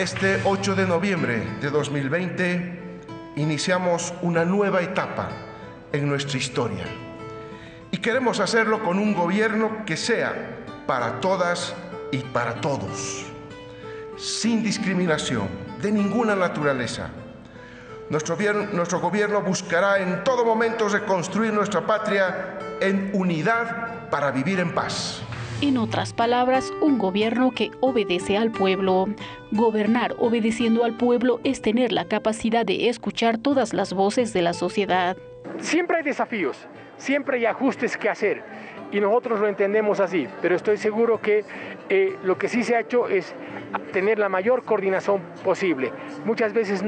Este 8 de noviembre de 2020 iniciamos una nueva etapa en nuestra historia y queremos hacerlo con un gobierno que sea para todas y para todos, sin discriminación de ninguna naturaleza. Nuestro nuestro gobierno buscará en todo momento reconstruir nuestra patria en unidad para vivir en paz. En otras palabras, un gobierno que obedece al pueblo. Gobernar obedeciendo al pueblo es tener la capacidad de escuchar todas las voces de la sociedad. Siempre hay desafíos, siempre hay ajustes que hacer y nosotros lo entendemos así, pero estoy seguro que eh, lo que sí se ha hecho es tener la mayor coordinación posible. Muchas veces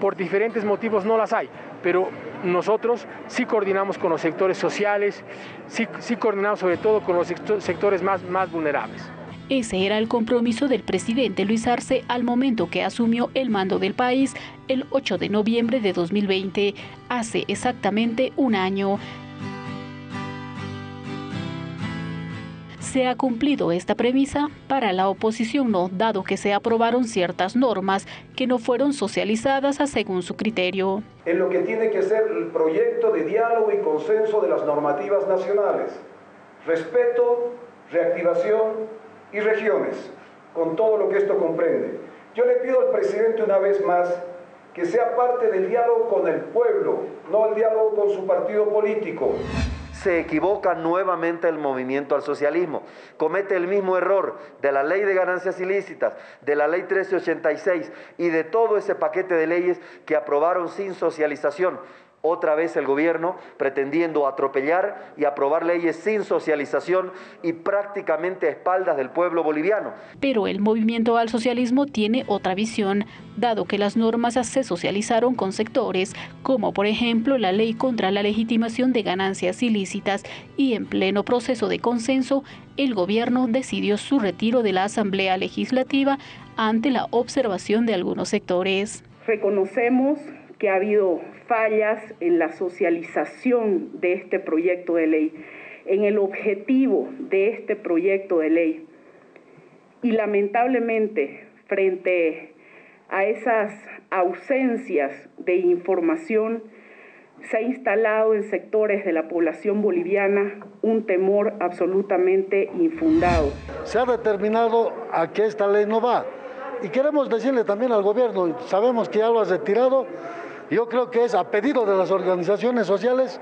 por diferentes motivos no las hay, pero nosotros sí coordinamos con los sectores sociales, sí, coordinamos sobre todo con los sectores más, más vulnerables. Ese era el compromiso del presidente Luis Arce al momento que asumió el mando del país el 8 de noviembre de 2020, hace exactamente un año. Se ha cumplido esta premisa, para la oposición no, dado que se aprobaron ciertas normas que no fueron socializadas según su criterio. En lo que tiene que ser el proyecto de diálogo y consenso de las normativas nacionales, respeto, reactivación y regiones, con todo lo que esto comprende. Yo le pido al presidente una vez más que sea parte del diálogo con el pueblo, no el diálogo con su partido político se equivoca nuevamente el movimiento al socialismo. Comete el mismo error de la ley de ganancias ilícitas, de la ley 1386 y de todo ese paquete de leyes que aprobaron sin socialización otra vez el gobierno pretendiendo atropellar y aprobar leyes sin socialización y prácticamente a espaldas del pueblo boliviano. Pero el movimiento al socialismo tiene otra visión, dado que las normas se socializaron con sectores, como por ejemplo la ley contra la legitimación de ganancias ilícitas, y en pleno proceso de consenso, el gobierno decidió su retiro de la Asamblea Legislativa ante la observación de algunos sectores. Reconocemos que ha habido fallas en la socialización de este proyecto de ley, en el objetivo de este proyecto de ley. Y lamentablemente, frente a esas ausencias de información, se ha instalado en sectores de la población boliviana un temor absolutamente infundado. Se ha determinado a que esta ley no va. Y queremos decirle también al gobierno, sabemos que ya lo ha retirado, yo creo que es a pedido de las organizaciones sociales.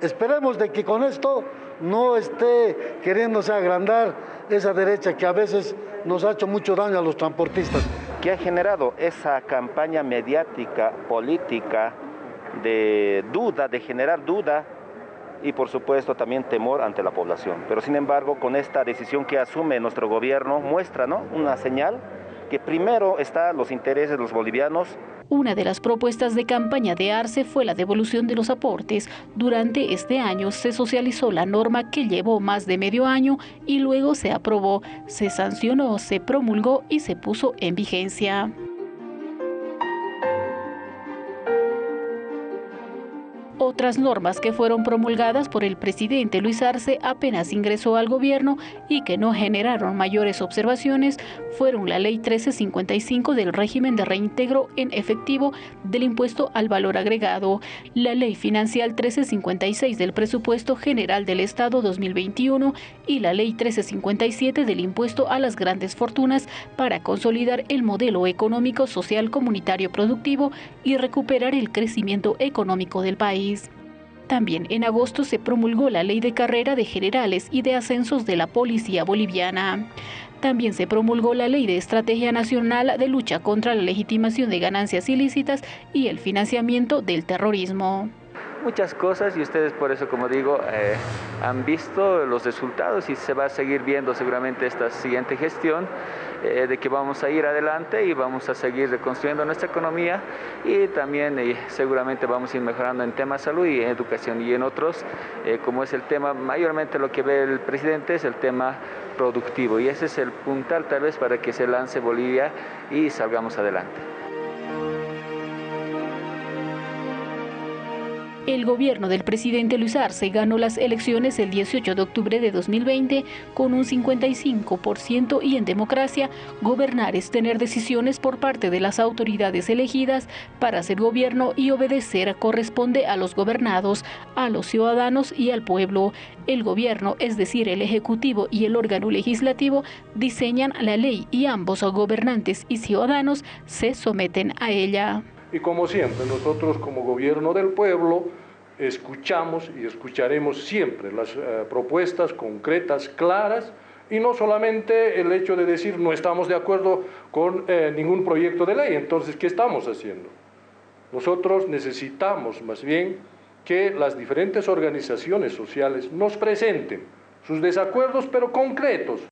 Esperemos de que con esto no esté queriéndose agrandar esa derecha que a veces nos ha hecho mucho daño a los transportistas. Que ha generado esa campaña mediática, política, de duda, de generar duda y por supuesto también temor ante la población. Pero sin embargo, con esta decisión que asume nuestro gobierno, muestra ¿no? una señal que primero están los intereses de los bolivianos. Una de las propuestas de campaña de Arce fue la devolución de los aportes. Durante este año se socializó la norma que llevó más de medio año y luego se aprobó, se sancionó, se promulgó y se puso en vigencia. Otras normas que fueron promulgadas por el presidente Luis Arce apenas ingresó al gobierno y que no generaron mayores observaciones fueron la Ley 1355 del régimen de reintegro en efectivo del impuesto al valor agregado, la Ley Financial 1356 del Presupuesto General del Estado 2021 y la Ley 1357 del impuesto a las grandes fortunas para consolidar el modelo económico, social, comunitario, productivo y recuperar el crecimiento económico del país. También en agosto se promulgó la Ley de Carrera de Generales y de Ascensos de la Policía Boliviana. También se promulgó la Ley de Estrategia Nacional de Lucha contra la Legitimación de Ganancias Ilícitas y el Financiamiento del Terrorismo muchas cosas y ustedes por eso, como digo, eh, han visto los resultados y se va a seguir viendo seguramente esta siguiente gestión eh, de que vamos a ir adelante y vamos a seguir reconstruyendo nuestra economía y también eh, seguramente vamos a ir mejorando en temas salud y educación y en otros, como es el tema, mayormente lo que ve el presidente es el tema productivo y ese es el puntal tal vez para que se lance Bolivia y salgamos adelante. El gobierno del presidente Luis Arce ganó las elecciones el 18 de octubre de 2020 con un 55% y en democracia, gobernar es tener decisiones por parte de las autoridades elegidas para hacer gobierno y obedecer corresponde a los gobernados, a los ciudadanos y al pueblo. El gobierno, es decir, el Ejecutivo y el órgano legislativo, diseñan la ley y ambos gobernantes y ciudadanos se someten a ella. Y como siempre, nosotros como gobierno del pueblo escuchamos y escucharemos siempre las eh, propuestas concretas, claras, y no solamente el hecho de decir no estamos de acuerdo con eh, ningún proyecto de ley. Entonces, ¿qué estamos haciendo? Nosotros necesitamos más bien que las diferentes organizaciones sociales nos presenten sus desacuerdos, pero concretos.